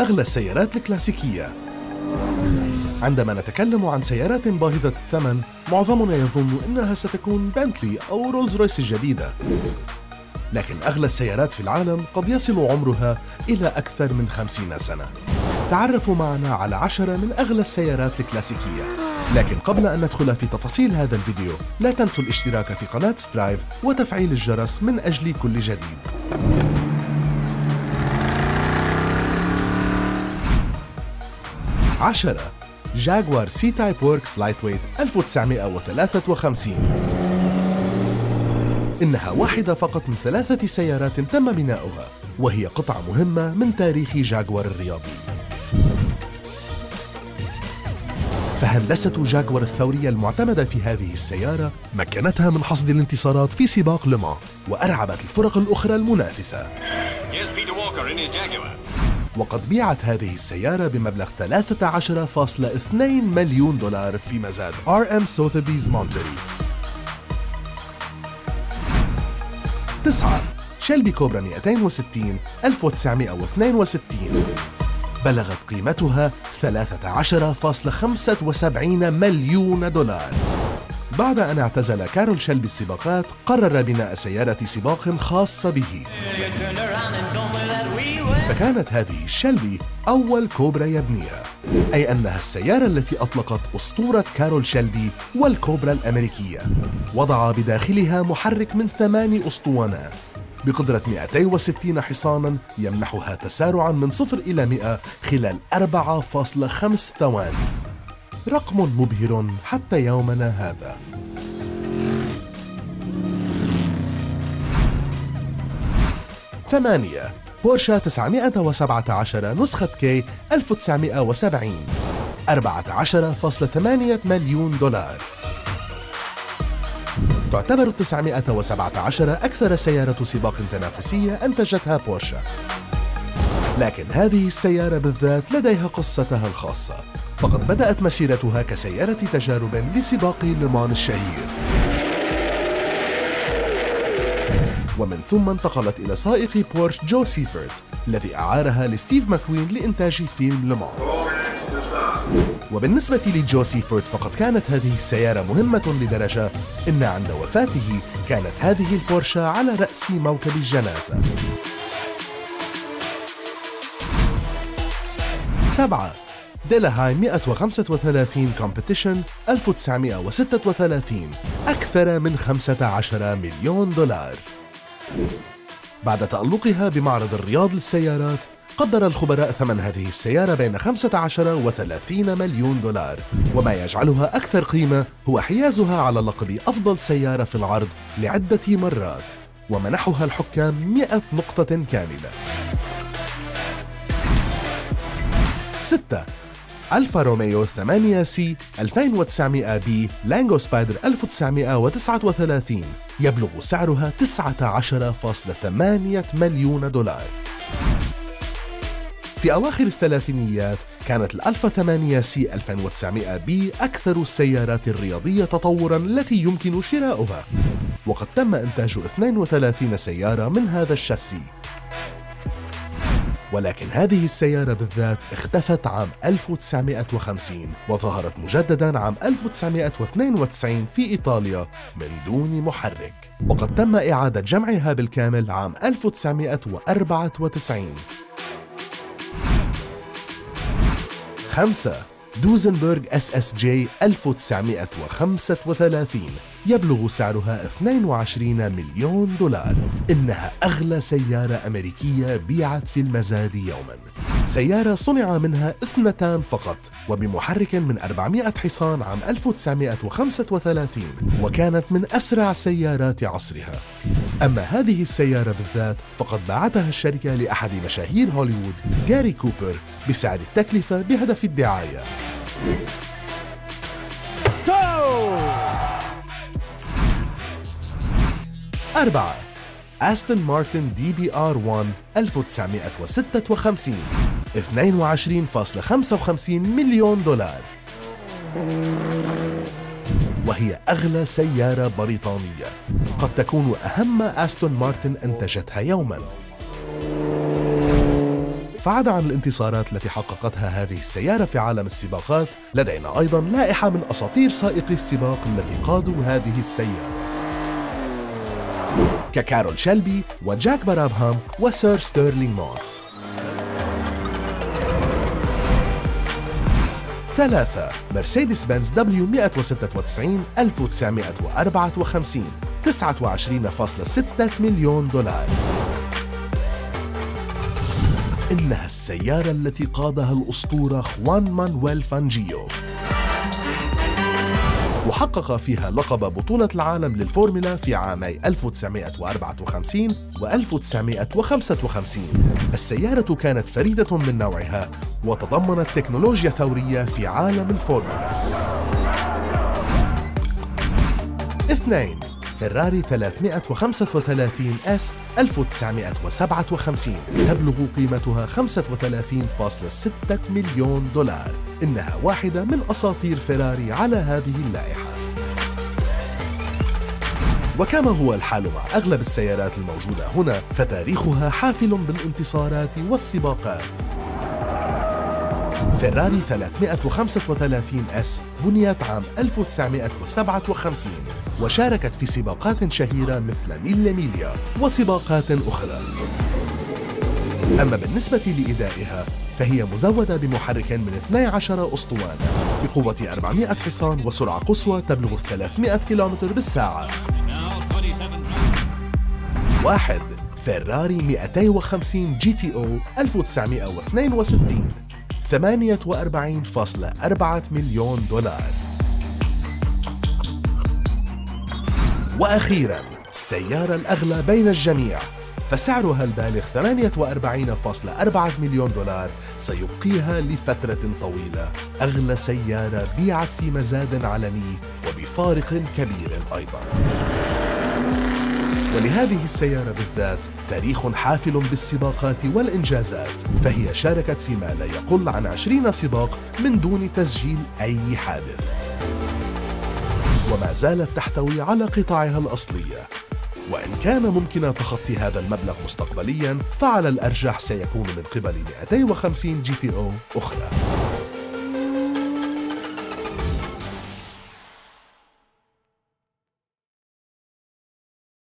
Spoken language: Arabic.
أغلى السيارات الكلاسيكية. عندما نتكلم عن سيارات باهظة الثمن معظمنا يظن أنها ستكون بنتلي أو رولز رويس الجديدة. لكن أغلى السيارات في العالم قد يصل عمرها إلى أكثر من خمسين سنة. تعرفوا معنا على عشرة من أغلى السيارات الكلاسيكية. لكن قبل أن ندخل في تفاصيل هذا الفيديو لا تنسوا الاشتراك في قناة سترايف وتفعيل الجرس من أجل كل جديد. عشرة. جاكوار سي تايب ووركس لايت ويت 1953 إنها واحدة فقط من ثلاثة سيارات تم بناؤها وهي قطعة مهمة من تاريخ جاكوار الرياضي. فهندسة جاكوار الثورية المعتمدة في هذه السيارة؟ مكنتها من حصد الانتصارات في سباق لمان وأرعبت الفرق الأخرى المنافسة. وقد بيعت هذه السيارة بمبلغ 13.2 مليون دولار في مزاد ار ام سوثبيز مونتري تسعة. شيلبي كوبرا 260 1962 بلغت قيمتها 13.75 مليون دولار. بعد أن اعتزل كارول شيلبي السباقات قرر بناء سيارة سباق خاصة به. فكانت هذه الشلبي أول كوبرا يبنيها أي أنها السيارة التي أطلقت أسطورة كارول شلبي والكوبرا الأمريكية. وضع بداخلها محرك من ثمان أسطوانات بقدرة 260 حصانا يمنحها تسارعا من صفر إلى 100 خلال 4.5 ثواني. رقم مبهر حتى يومنا هذا. ثمانية بورشا 917 نسخة كي 1970 14.8 مليون دولار. تعتبر 917 أكثر سيارة سباق تنافسية أنتجتها بورشا لكن هذه السيارة بالذات لديها قصتها الخاصة. فقد بدأت مسيرتها كسيارة تجارب لسباق لمان الشهير. ومن ثم انتقلت إلى سائق بورش جو سيفرد الذي أعارها لستيف ماكوين لإنتاج فيلم لمان وبالنسبة لجو سيفورد فقد كانت هذه السيارة مهمة لدرجة إن عند وفاته كانت هذه البورشة على رأس موكب الجنازة. سبعة. ديلاهاي 135 كومبيتيشن 1936 أكثر من 15 مليون دولار. بعد تألقها بمعرض الرياض للسيارات قدر الخبراء ثمن هذه السيارة بين 15 و 30 مليون دولار. وما يجعلها أكثر قيمة هو حيازها على لقب أفضل سيارة في العرض لعدة مرات. ومنحها الحكام 100 نقطة كاملة. ستة. ألفا روميو 8 سي 2900 بي لانجو سبايدر 1939 يبلغ سعرها 19.8 مليون دولار. في أواخر الثلاثينيات كانت الألفا 8 سي 2900 بي أكثر السيارات الرياضية تطورا التي يمكن شراؤها. وقد تم إنتاج 32 سيارة من هذا الشاسي. ولكن هذه السيارة بالذات اختفت عام 1950 وظهرت مجددا عام 1992 في إيطاليا من دون محرك. وقد تم إعادة جمعها بالكامل عام 1994 خمسة. دوزنبرغ SSJ 1935 يبلغ سعرها 22 مليون دولار. إنها أغلى سيارة أمريكية بيعت في المزاد يوما. سيارة صنع منها اثنتان فقط وبمحرك من 400 حصان عام 1935 وكانت من أسرع سيارات عصرها. أما هذه السيارة بالذات فقد باعتها الشركة لأحد مشاهير هوليوود جاري كوبر بسعر التكلفة بهدف الدعاية. أربعة. أستون مارتن DBR 1 1956 22.55 مليون دولار. وهي أغلى سيارة بريطانية. قد تكون أهم أستون مارتن أنتجتها يوماً. فعدا عن الانتصارات التي حققتها هذه السيارة في عالم السباقات لدينا أيضا لائحة من أساطير سائقي السباق التي قادوا هذه السيارة. ككارول شيلبي وجاك برابهام و Sir ستيرلينغ موس. ثلاثة مرسيدس بنز W 196 1954 29.6 مليون دولار. إنها السيارة التي قادها الأسطورة خوان مانويل فانجيو. وحقق فيها لقب بطولة العالم للفورمولا في عامي 1954 و 1955 السيارة كانت فريدة من نوعها وتضمنت تكنولوجيا ثورية في عالم الفورمولا. اثنين فراري 335 S 1957 تبلغ قيمتها 35.6 مليون دولار. إنها واحدة من أساطير فيراري على هذه اللائحة. وكما هو الحال مع أغلب السيارات الموجودة هنا فتاريخها حافل بالانتصارات والسباقات. فيراري 335 اس بنيت عام 1957 وشاركت في سباقات شهيرة مثل ميلا ميليا وسباقات أخرى. أما بالنسبة لإدائها فهي مزودة بمحرك من 12 أسطوانة بقوة 400 حصان وسرعة قصوى تبلغ 300 كم بالساعة. واحد فيراري 250 جي تي أو 1962 48.4 مليون دولار. وأخيرا السيارة الأغلى بين الجميع. فسعرها البالغ 48.4 مليون دولار سيبقيها لفترة طويلة. أغلى سيارة بيعت في مزاد علني وبفارق كبير أيضا. ولهذه السيارة بالذات تاريخ حافل بالسباقات والإنجازات فهي شاركت في ما لا يقل عن عشرين سباق من دون تسجيل أي حادث. وما زالت تحتوي على قطعها الأصلية. وإن كان ممكن تخطي هذا المبلغ مستقبليا فعلى الأرجح سيكون من قبل 250 جي تي أو أخرى.